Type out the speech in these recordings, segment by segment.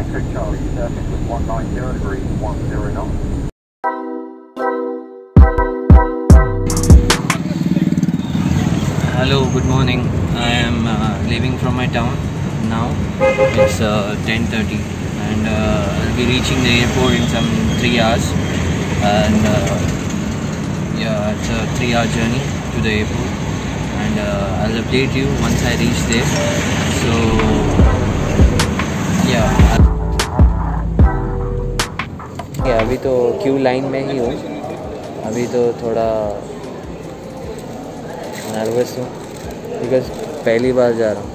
Echo Charlie, surface with 190 degrees, 10 knots. Hello, good morning. I am uh, leaving from my town now. It's uh, 10:30, and uh, I'll be reaching the airport in some three hours. And uh, yeah, it's a three-hour journey to the airport, and uh, I'll update you once I reach there. So Yeah, अभी तो Q line में ही हूँ। अभी तो थोड़ा nervous हूँ because पहली बार जा रहा हूँ।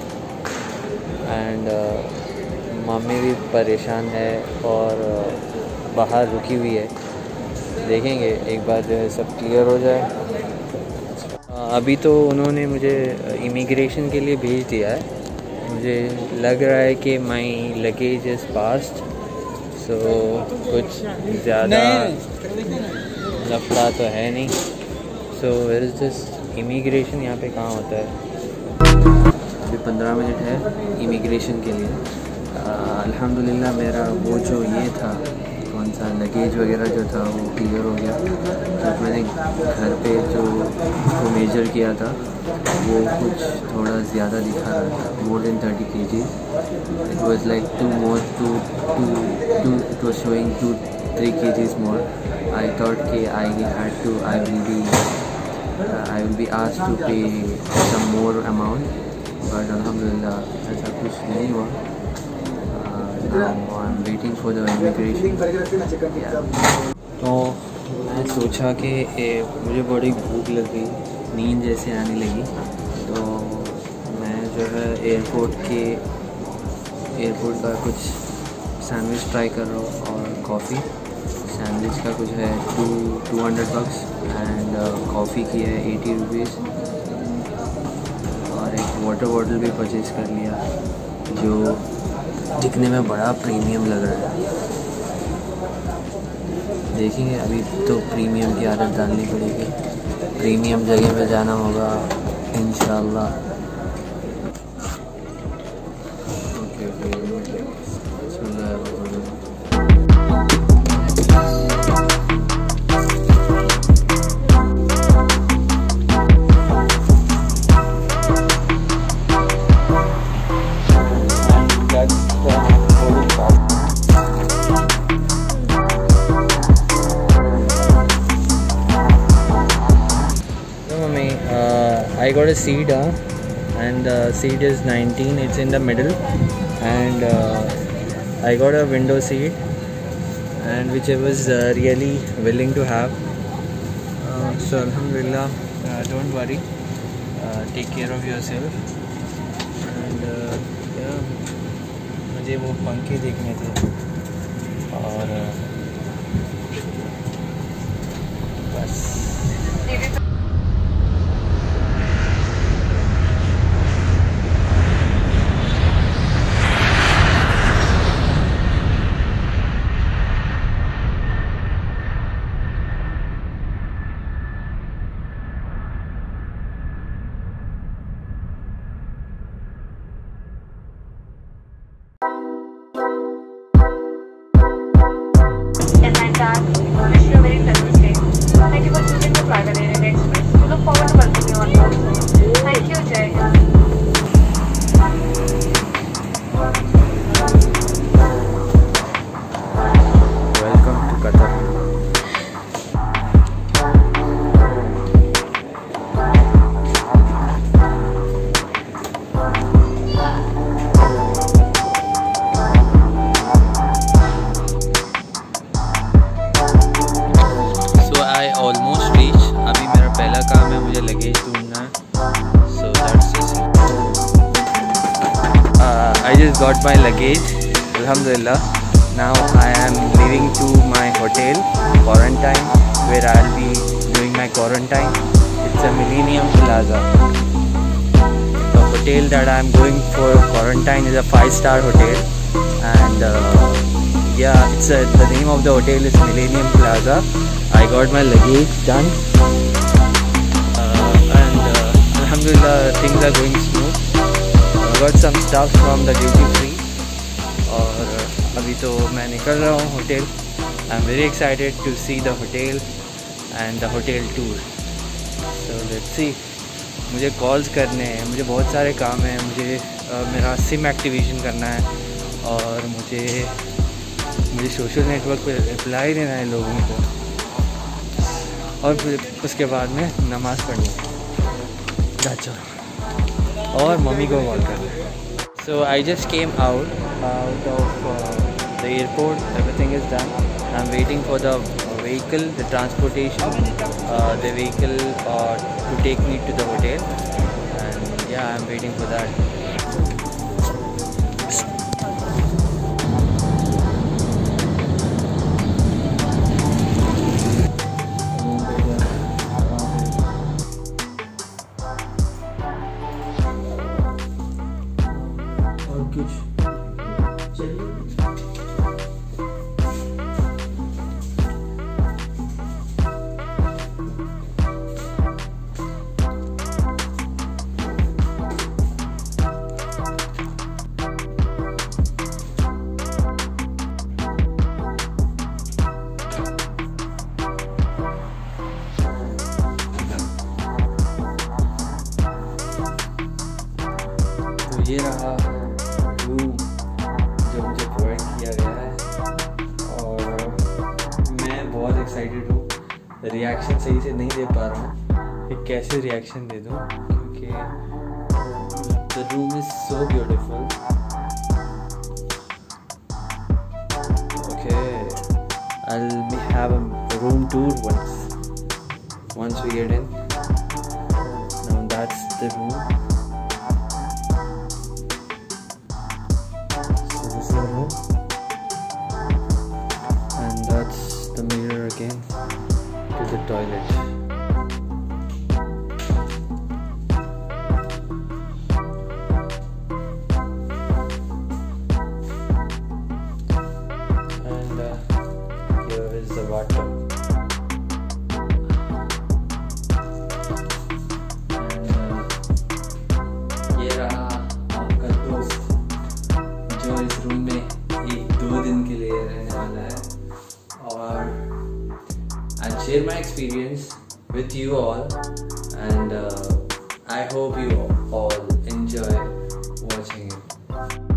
एंड uh, मम्मी भी परेशान है और uh, बाहर रुकी हुई है। देखेंगे एक बार जो है सब क्लियर हो जाए। Uh, अभी तो उन्होंने मुझे इमिग्रेशन के लिए भेज दिया है। मुझे लग रहा है कि my luggage is past so so, कुछ ज़्यादा लफड़ा तो है नहीं। So where is this immigration यहाँ पे कहाँ होता है? अभी पंद्रह मिनट है इमिग्रेशन के लिए। अल्हम्दुलिल्लाह मेरा वो जो ये था कौन सा लगेज वगैरह जो था वो क्लियर हो गया। जब मैंने घर पे जो उसको मेजर किया था, वो कुछ थोड़ा ज़्यादा दिखा रहा था more than thirty K G it was like two more two two two it was showing two three K Gs more I thought कि I had to I will be I will be ask to pay some more amount but अलहमदिल्ला ऐसा कुछ नहीं हुआ। Waiting for the immigration तो मैं सोचा कि मुझे बड़ी भूख लग गई नींद जैसे आने लगी। तो मैं जो है एयरपोर्ट के एयरपोर्ट का कुछ सैंडविच ट्राई कर रहा हूँ और कॉफ़ी सैंडविच का कुछ है two two hundred bucks and coffee की है एटी रुपीज़ और एक वाटर बॉटल भी परचेज़ कर लिया, जो दिखने में बड़ा प्रीमियम लग रहा है। देखेंगे अभी तो प्रीमियम की आदत डालनी पड़ेगी। प्रीमियम जगह पे जाना होगा इन okay No, I got a seat, huh? and the seat is 19. It's in the middle, and uh, I got a window seat, and which I was uh, really willing to have. Uh, so, Alhamdulillah, uh, don't worry. Uh, take care of yourself. And uh, yeah, मुझे वो पंखे देखने थे और uh, बस Thank you for choosing to drive in the private express. You look forward to got my luggage. Alhamdulillah. Now I am leaving to my hotel quarantine where I'll be doing my quarantine. It's a Millennium Plaza. The hotel that I'm going for quarantine is a five-star hotel. And uh, yeah it's a, the name of the hotel is Millennium Plaza. I got my luggage done. Uh, and uh, Alhamdulillah things are going smooth. Got some stuff from the duty free. और अभी तो मैं निकल रहा हूँ hotel. I am very excited to see the hotel and the hotel tour so let's see मुझे calls करने हैं मुझे बहुत सारे काम हैं मुझे आ, मेरा सिम एक्टिवेशन करना है और मुझे मुझे सोशल नेटवर्क पे रिप्लाई देना है लोगों को। और फिर उसके बाद में नमाज़ पढ़नी है और मम्मी को कॉल करना है so I just came out out of the airport everything is done I am waiting for the vehicle, the transportation, uh, the vehicle uh, to take me to the hotel. And yeah, I'm waiting for that. ये रहा है room जो मुझे provide किया गया है। और मैं बहुत एक्साइटेड हूँ। रिएक्शन सही से नहीं दे पा रहा हूँ, कि कैसे रिएक्शन दे दूँ, क्योंकि the room is so beautiful I'll be have a room tour once once we get in now that's the room to the toilet. and share my experience with you all. And uh, I hope you all enjoy watching it.